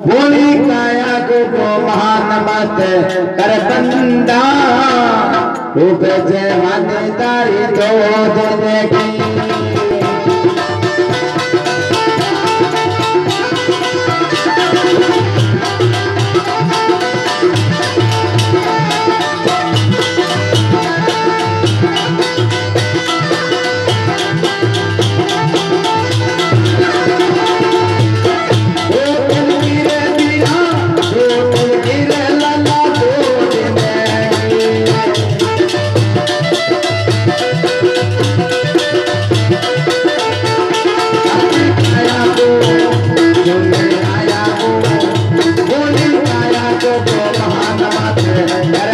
बोली काया को तो मत कर बंदा रूप जय माने तारी तो देखी Yeah.